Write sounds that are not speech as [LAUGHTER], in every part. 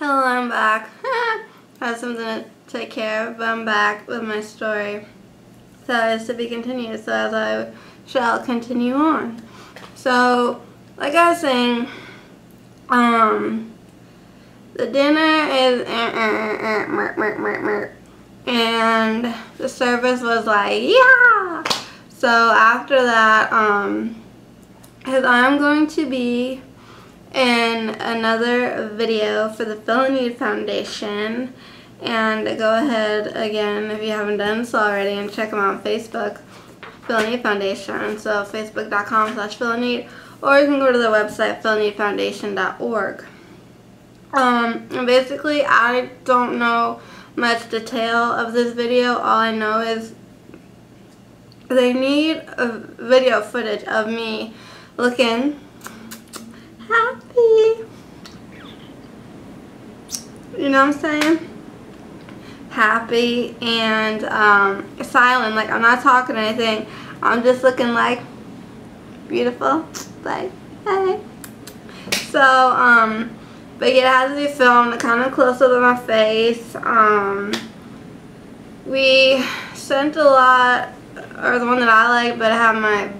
Hello, I'm back. I [LAUGHS] have something to take care of, but I'm back with my story. That is to be continued, so as I shall continue on. So, like I was saying, um, the dinner is and the service was like, yeah! So after that, um, because I'm going to be in another video for the Feel Need Foundation. And go ahead again if you haven't done so already and check them out on Facebook, Feel Need Foundation. So facebook.com slash Feel Need or you can go to the website feelneedfoundation.org. Um, basically I don't know much detail of this video. All I know is they need a video footage of me looking happy. You know what I'm saying? Happy and um, silent. Like I'm not talking anything. I'm just looking like beautiful. Like, hey. So, um, but yeah, it has to be filmed kind of closer to my face. Um, we sent a lot, or the one that I like, but I have my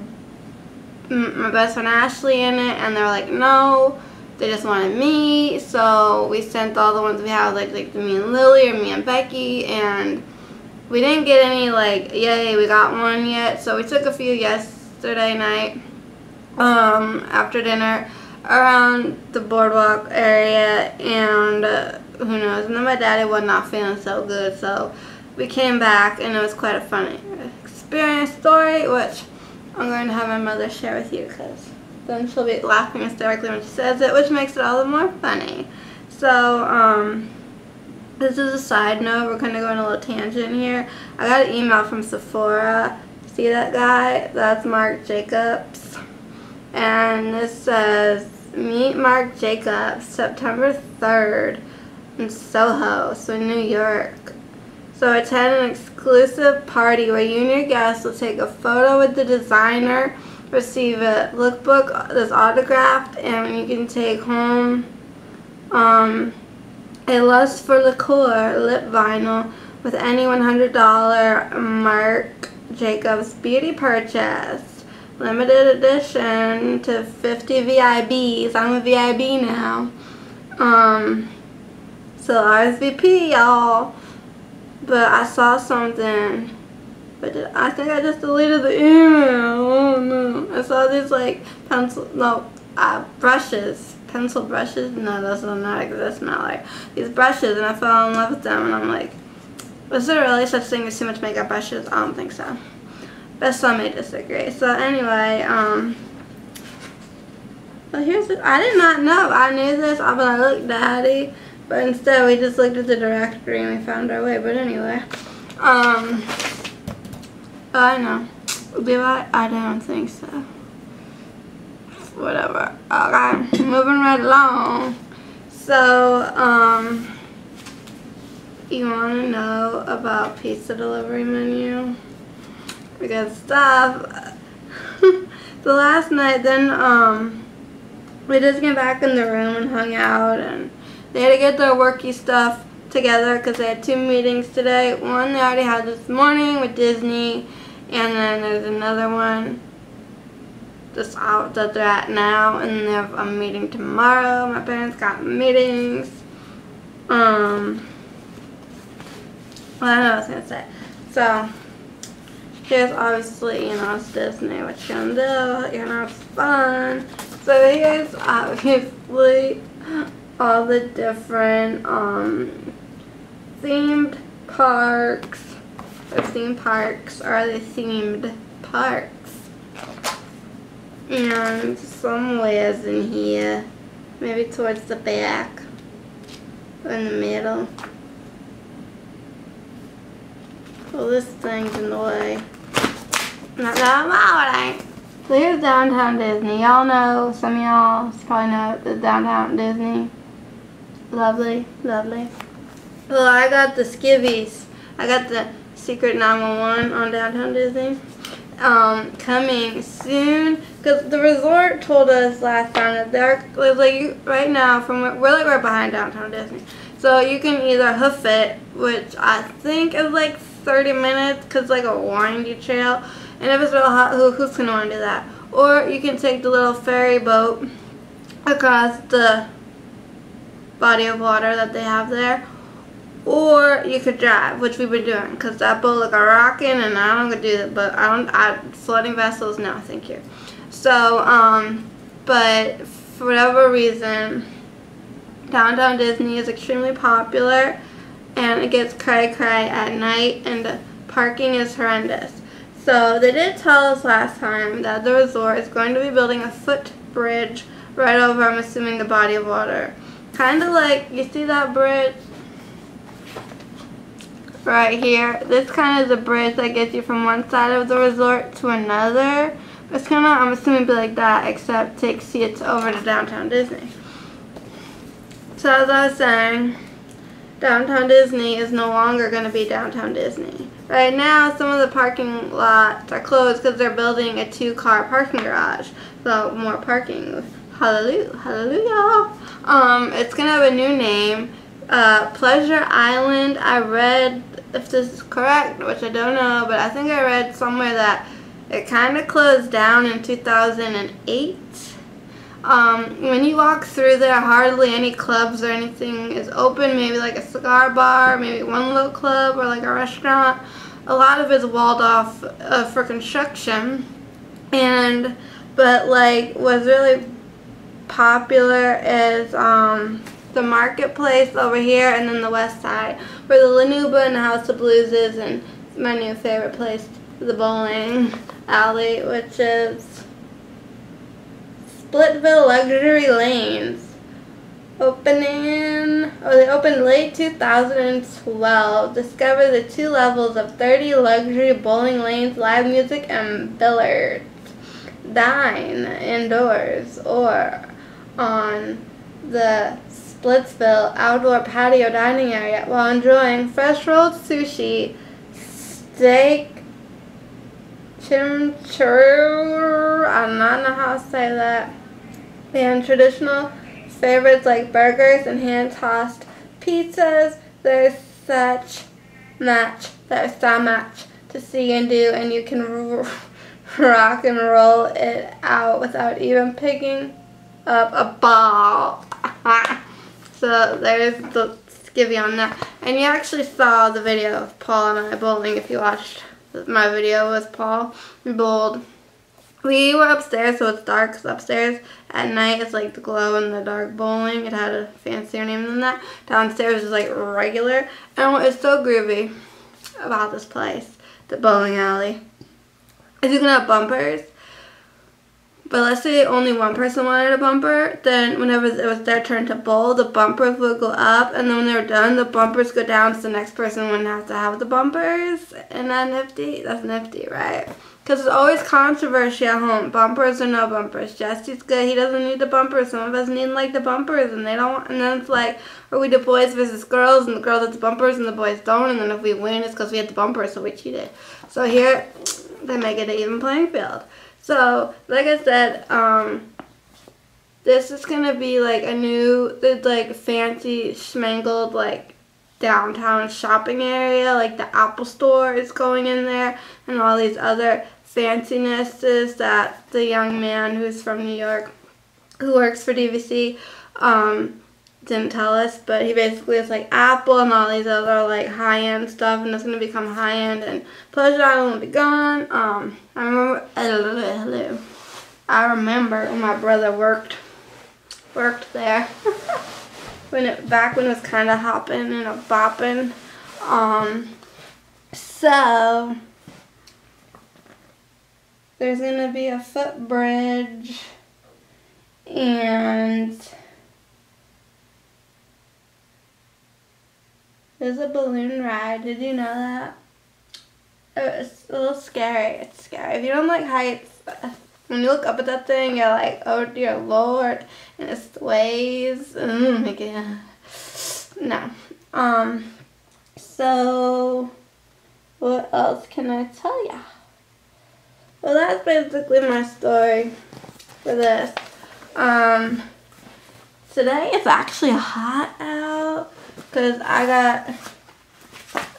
my best friend Ashley in it and they're like no they just wanted me. So we sent all the ones we have like like me and Lily or me and Becky and we didn't get any like yay we got one yet. So we took a few yesterday night um, after dinner around the boardwalk area and uh, who knows? And then my daddy was not feeling so good so we came back and it was quite a funny experience story which I'm going to have my mother share with you because then she'll be laughing hysterically when she says it, which makes it all the more funny. So, um, this is a side note. We're kind of going a little tangent here. I got an email from Sephora. See that guy? That's Marc Jacobs. And this says, Meet Marc Jacobs, September 3rd in Soho, so New York. So attend an exclusive party where you and your guests will take a photo with the designer, receive a lookbook that's autographed, and you can take home um, a Lust for Lacquer lip vinyl with any $100 Marc Jacobs beauty purchase. Limited edition to 50 VIBs. I'm a VIB now. Um, so RSVP, y'all. But I saw something. But I think I just deleted the email. Oh no. I saw these like pencil, no, uh, brushes. Pencil brushes. No, those do not exist now. Like these brushes and I fell in love with them and I'm like, was there really such thing as too much makeup brushes? I don't think so. But some may disagree. So anyway, um, well here's, the, I did not know. I knew this. I'm gonna look daddy. But instead we just looked at the directory and we found our way. But anyway. Um I know. Be right? I don't think so. Whatever. Okay. Moving right along. So, um you wanna know about pizza delivery menu? Because stuff [LAUGHS] the last night then um we just came back in the room and hung out and they had to get their worky stuff together because they had two meetings today. One they already had this morning with Disney, and then there's another one just out that they're at now, and they have a meeting tomorrow. My parents got meetings. Um, well, I know what I was going to say. So, here's obviously, you know, it's Disney, what you gonna do, you know, it's fun. So here's obviously all the different um, themed parks The theme parks are the themed parks. And some ways in here, maybe towards the back in the middle. Well, this thing's in the way. Not that I'm out, So here's Downtown Disney. Y'all know, some of y'all probably know the Downtown Disney. Lovely, lovely. Well, I got the skivvies. I got the Secret 911 on Downtown Disney. um, coming soon because the resort told us last time that they're like right now from we're like right behind downtown Disney so you can either hoof it which I think is like 30 minutes because like a windy trail and if it's real hot who, who's gonna want to do that or you can take the little ferry boat across the body of water that they have there or you could drive, which we've been doing, because that boat look a rocking, and I don't gonna do that. But I don't. I floating vessels, no, thank you. So, um, but for whatever reason, downtown Disney is extremely popular, and it gets cray cray at night, and the parking is horrendous. So they did tell us last time that the resort is going to be building a footbridge right over, I'm assuming, the body of water. Kind of like, you see that bridge? right here. This kind of a bridge that gets you from one side of the resort to another. It's kind of, I'm assuming, be like that, except takes you over to downtown Disney. So as I was saying, downtown Disney is no longer going to be downtown Disney. Right now, some of the parking lots are closed because they're building a two-car parking garage. So more parking. Hallelujah. Hallelujah. Um, it's going to have a new name. Uh, Pleasure Island, I read if this is correct, which I don't know, but I think I read somewhere that it kind of closed down in 2008. Um, when you walk through there, hardly any clubs or anything is open. Maybe like a cigar bar, maybe one little club or like a restaurant. A lot of it's walled off uh, for construction. And, but like was really popular is, um, the marketplace over here and then the west side where the La Nouba and the House of Blues is and my new favorite place, the bowling alley, which is Splitsville Luxury Lanes. Opening, oh they opened late 2012. Discover the two levels of 30 luxury bowling lanes, live music, and billiards. Dine indoors or on the Splitsville outdoor patio dining area while enjoying fresh rolled sushi, steak, chimichurri, I do not know how to say that, and traditional favorites like burgers and hand-tossed pizzas. There's such much, there's so much to see and do, and you can [LAUGHS] rock and roll it out without even picking a ball. [LAUGHS] So there's the skivvy on that. And you actually saw the video of Paul and I bowling if you watched my video with Paul. We bowled. We were upstairs, so it's dark. Cause upstairs at night it's like the glow in the dark bowling. It had a fancier name than that. Downstairs is like regular. And it's so groovy about this place, the bowling alley, is you can have bumpers but let's say only one person wanted a bumper, then whenever it was their turn to bowl, the bumpers would go up, and then when they're done, the bumpers go down, so the next person wouldn't have to have the bumpers. Isn't that nifty? That's nifty, right? Because there's always controversy at home. Bumpers or no bumpers. Jesse's good. He doesn't need the bumpers. Some of us need like the bumpers, and they don't. want, And then it's like, are we the boys versus girls, and the girls gets the bumpers, and the boys don't. And then if we win, it's because we had the bumpers, so we cheated. So here, they make it an even playing field. So, like I said, um, this is going to be like a new, like fancy, smangled, like downtown shopping area. Like the Apple store is going in there and all these other fancinesses that the young man who's from New York, who works for DVC, um, didn't tell us, but he basically is like Apple and all these other like high-end stuff, and it's gonna become high-end, and Pleasure Island will be gone. Um, I remember, hello. I remember when my brother worked worked there [LAUGHS] when it back when it was kind of hopping and a bopping. Um, so there's gonna be a footbridge and There's a balloon ride. Did you know that? It's a little scary. It's scary. If you don't like heights, when you look up at that thing, you're like, oh dear lord, and it sways. Oh my. No. Um, so, what else can I tell ya? well, that's basically my story for this. Um, today it's actually hot out because I got,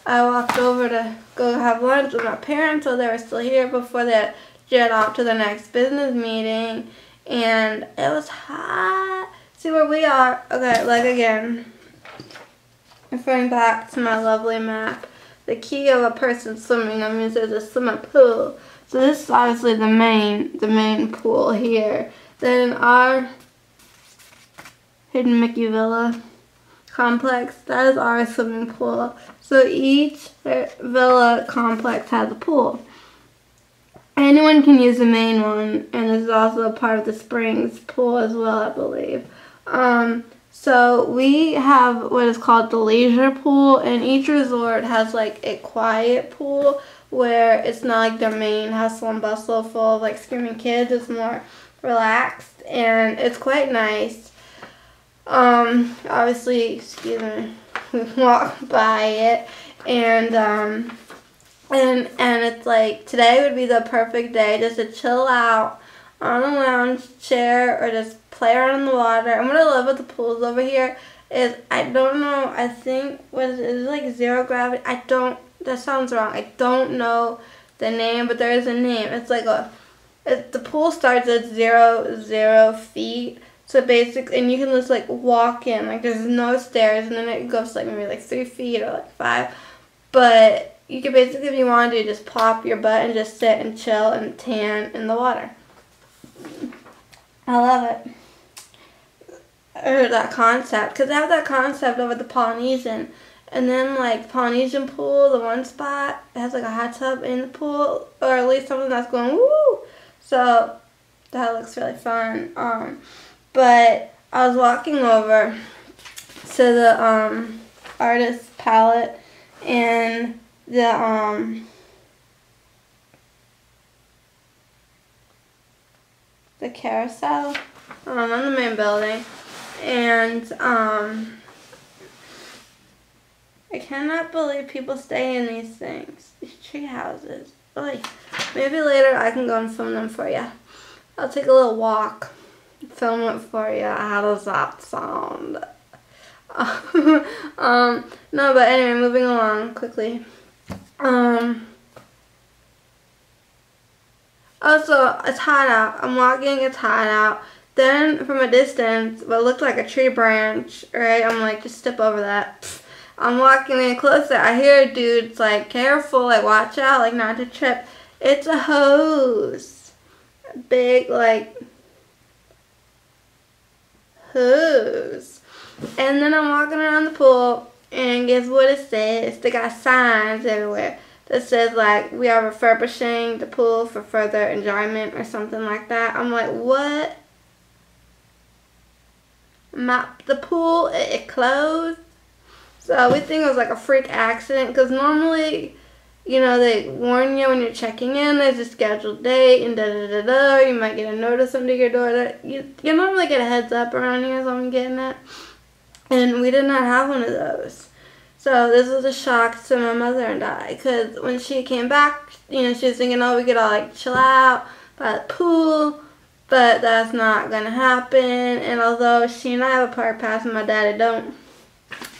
I walked over to go have lunch with my parents so they were still here before they jet off to the next business meeting. And it was hot. See where we are? Okay, like again, referring back to my lovely map. The key of a person swimming, that means there's a swimming pool. So this is obviously the main, the main pool here. Then our Hidden Mickey Villa complex, that is our swimming pool. So each villa complex has a pool. Anyone can use the main one, and this is also a part of the Springs pool as well, I believe. Um, so we have what is called the leisure pool, and each resort has like a quiet pool where it's not like the main hustle and bustle full of like screaming kids. It's more relaxed, and it's quite nice. Um, obviously, excuse me, we [LAUGHS] walk by it, and um, and and it's like today would be the perfect day just to chill out on a lounge chair or just play around in the water. And what I love about the pools over here is I don't know. I think what is it like zero gravity. I don't. That sounds wrong. I don't know the name, but there is a name. It's like a. It, the pool starts at zero zero feet. So basically, and you can just like walk in. Like there's no stairs, and then it goes like maybe like three feet or like five. But you can basically, if you want to, just pop your butt and just sit and chill and tan in the water. I love it. Or that concept, because I have that concept over the Polynesian. And then, like, Polynesian pool, the one spot, has like a hot tub in the pool, or at least something that's going woo. So, that looks really fun. Um, but I was walking over to the um, artist palette, and the um the carousel um, on the main building. And um I cannot believe people stay in these things these tree houses. Maybe later I can go and film them for you I'll take a little walk film it for you how does that sound [LAUGHS] um no but anyway moving along quickly um. Also, it's hot out. I'm walking, it's hot out. Then, from a distance, what looked like a tree branch, right? I'm like, just step over that. I'm walking in closer. I hear a dude's like, careful, like, watch out, like, not to trip. It's a hose. Big, like, hose. And then I'm walking around the pool, and guess what it says? They got signs everywhere that says like we are refurbishing the pool for further enjoyment or something like that. I'm like, what? Map the pool, it, it closed. So we think it was like a freak accident because normally, you know, they warn you when you're checking in. There's a scheduled date and da da da da. You might get a notice under your door. That you you normally get a heads up around here, so I'm getting it. And we did not have one of those. So this was a shock to my mother and I because when she came back, you know, she was thinking, oh, we could all like chill out by the pool, but that's not to happen. And although she and I have a park pass and my daddy don't,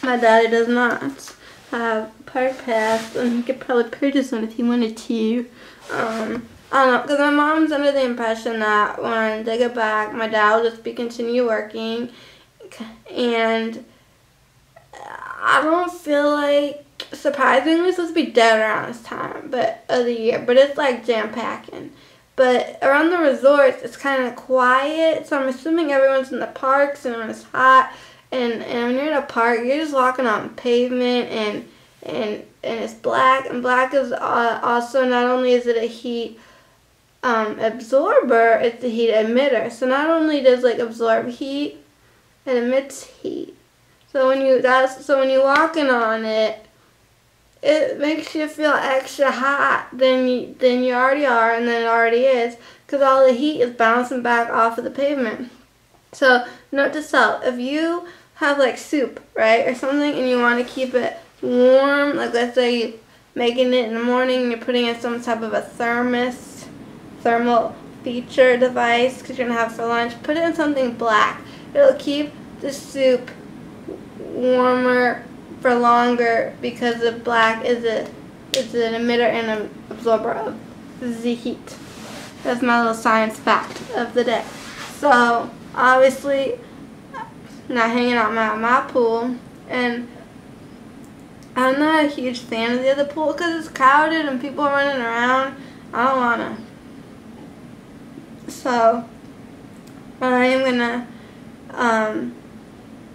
my daddy does not have park pass and he could probably purchase one if he wanted to. Um, I don't know, because my mom's under the impression that when they get back, my dad will just be continue working and I don't feel like surprisingly supposed to be dead around this time, but of the year. But it's like jam packing. But around the resorts, it's kind of quiet. So I'm assuming everyone's in the parks and when it's hot. And, and when you're in a park, you're just walking on pavement and and and it's black. And black is uh, also not only is it a heat um, absorber, it's a heat emitter. So not only does like absorb heat, it emits heat. So when you that's so when you're walking on it, it makes you feel extra hot than you than you already are, and then it already is, because all the heat is bouncing back off of the pavement. So note to self: if you have like soup, right, or something, and you want to keep it warm, like let's say you're making it in the morning, and you're putting in some type of a thermos thermal feature device because you're going to have for lunch. Put it in something black. It'll keep the soup warmer for longer because the black is a is an emitter and an absorber of the heat. That's my little science fact of the day. So obviously not hanging out my my pool and I'm not a huge fan of the other pool because it's crowded and people are running around. I don't wanna. So I am gonna um,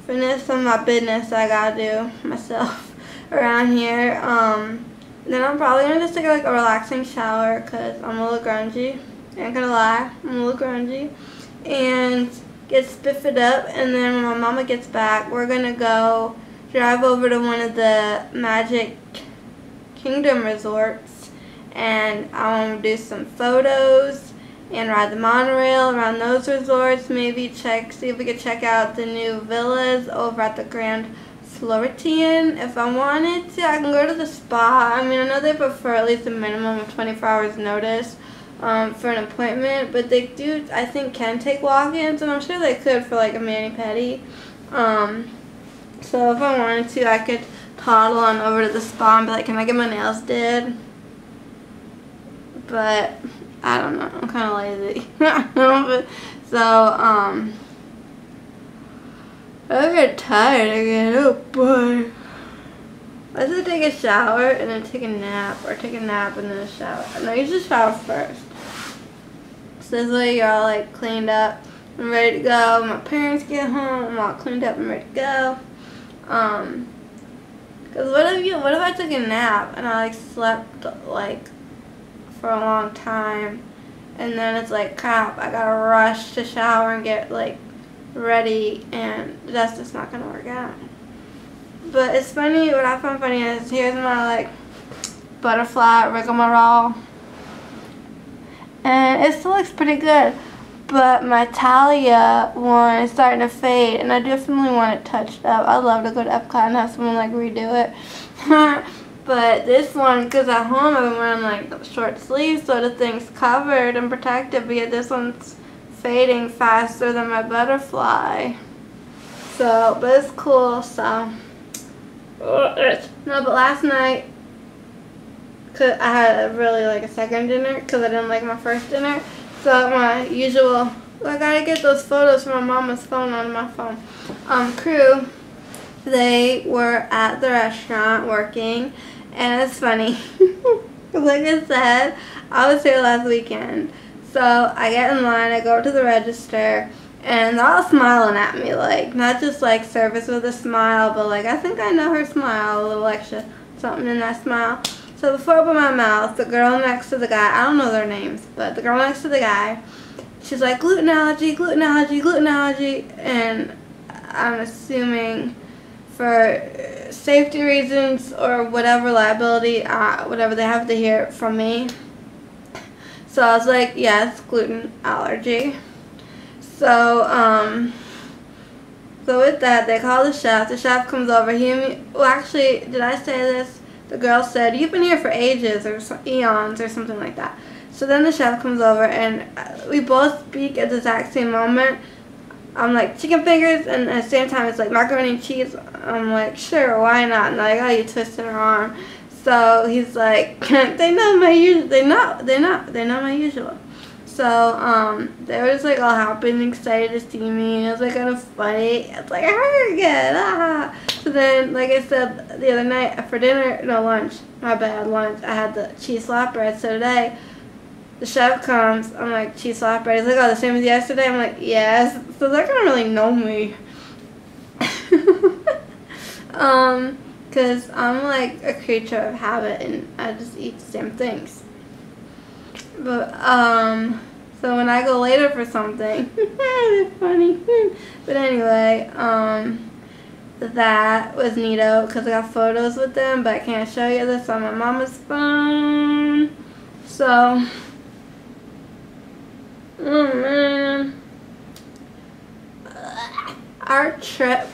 finish some of my business I gotta do myself [LAUGHS] around here. Um, then I'm probably gonna just take like a relaxing shower because I'm a little grungy. I ain't gonna lie, I'm a little grungy. And get spiffed up and then when my mama gets back, we're gonna go drive over to one of the Magic Kingdom resorts and I want to do some photos and ride the monorail around those resorts. Maybe check, see if we could check out the new villas over at the Grand Floridian. If I wanted to, I can go to the spa. I mean, I know they prefer at least a minimum of 24 hours notice um, for an appointment, but they do, I think, can take walk-ins, and I'm sure they could for like a mani-pedi. Um, so if I wanted to, I could toddle on over to the spa and be like, can I get my nails did? But I don't know. I'm kind of lazy. [LAUGHS] so, um, I get tired again. Oh boy. Let's take a shower and then take a nap, or take a nap and then a shower. No, you should shower first. This way you're all like cleaned up and ready to go. My parents get home, I'm all cleaned up and ready to go. Um, cause what if you, what if I took a nap and I like slept like for a long time and then it's like crap I gotta rush to shower and get like ready and that's just not gonna work out but it's funny what I found funny is here's my like butterfly rigmarole and it still looks pretty good but my Talia one is starting to fade and I definitely want it touched up I'd love to go to Epcot and have someone like redo it [LAUGHS] But this one, because at home I've been wearing like short sleeves so the thing's covered and protected, but yet this one's fading faster than my butterfly. So, but it's cool, so. Oh, no, but last night, cause I had really like a second dinner because I didn't like my first dinner. So my usual, I gotta get those photos from my mama's phone on my phone. Um, crew, they were at the restaurant working and it's funny. [LAUGHS] like I said, I was here last weekend. So I get in line, I go to the register, and they're all smiling at me. Like, not just like service with a smile, but like, I think I know her smile, a little extra something in that smile. So before I open my mouth, the girl next to the guy, I don't know their names, but the girl next to the guy, she's like, gluten allergy, gluten allergy, gluten allergy, and I'm assuming for safety reasons or whatever liability, uh, whatever they have to hear from me. So I was like, yes, gluten allergy. So, um, so with that, they call the chef. The chef comes over. He, well, actually, did I say this? The girl said, you've been here for ages or eons or something like that. So then the chef comes over and uh, we both speak at the exact same moment. I'm like, chicken fingers, and at the same time it's like macaroni and cheese. I'm like, sure, why not? And like, oh, you twisted her arm. So he's like, [LAUGHS] they know my usual. They know, they know, they know my usual. So um, they were just like all happy and excited to see me. It was like kind of funny. It's like I heard again. Ah. So then, like I said the other night for dinner, no lunch, my bad lunch. I had the cheese flatbread. So today the chef comes, I'm like, cheese flatbread. He's like, oh, the same as yesterday? I'm like, yes. So they're to really know me. [LAUGHS] um, because I'm like a creature of habit and I just eat the same things. But, um, so when I go later for something, [LAUGHS] it's funny. [LAUGHS] but anyway, um, that was neato because I got photos with them, but I can't show you this on my mama's phone. So, Oh man. Our trip,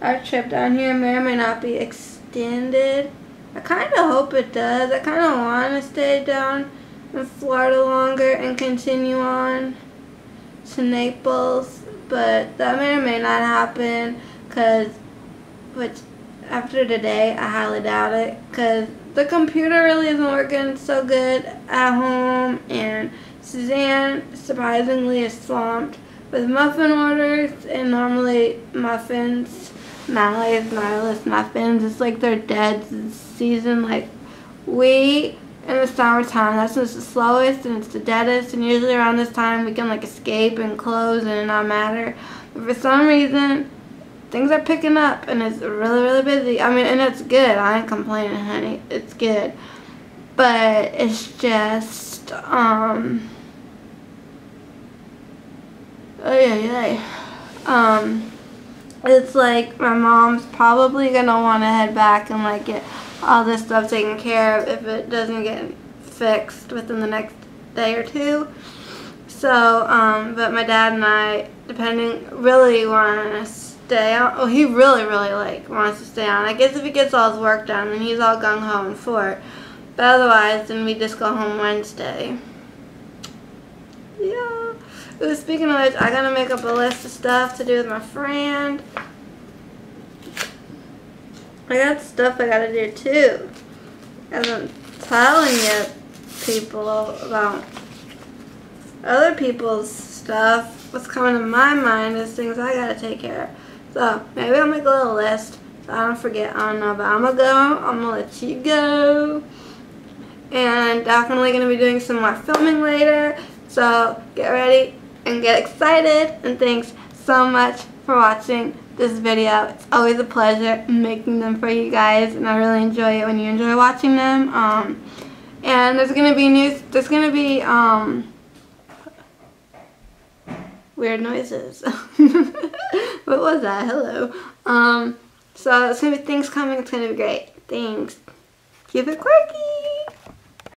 our trip down here may or may not be extended. I kind of hope it does. I kind of want to stay down in Florida longer and continue on to Naples, but that may or may not happen because, which after today, I highly doubt it because the computer really isn't working so good at home and Suzanne surprisingly is swamped with muffin orders and normally muffins, Mallory's Marvelous Muffins, it's like they're dead season. Like we in the summertime, that's when it's the slowest and it's the deadest and usually around this time we can like escape and close and it not matter. But for some reason things are picking up and it's really really busy. I mean and it's good. I ain't complaining honey. It's good. But it's just um oh yeah yeah um it's like my mom's probably gonna want to head back and like get all this stuff taken care of if it doesn't get fixed within the next day or two. So um but my dad and I depending really want to stay on oh he really really like wants to stay on. I guess if he gets all his work done then he's all gung-ho and for it. But otherwise then we just go home Wednesday. Yeah Ooh, speaking of which, I gotta make up a list of stuff to do with my friend. I got stuff I gotta do too. As I'm telling you people about other people's stuff, what's coming to my mind is things I gotta take care of. So maybe I'll make a little list so I don't forget. I don't know, but I'm gonna go. I'm gonna let you go. And definitely gonna be doing some more filming later. So get ready and get excited. And thanks so much for watching this video. It's always a pleasure making them for you guys. And I really enjoy it when you enjoy watching them. Um, and there's going to be news. There's going to be um, weird noises. [LAUGHS] what was that? Hello. Um, so it's going to be things coming. It's going to be great. Thanks. Keep it quirky.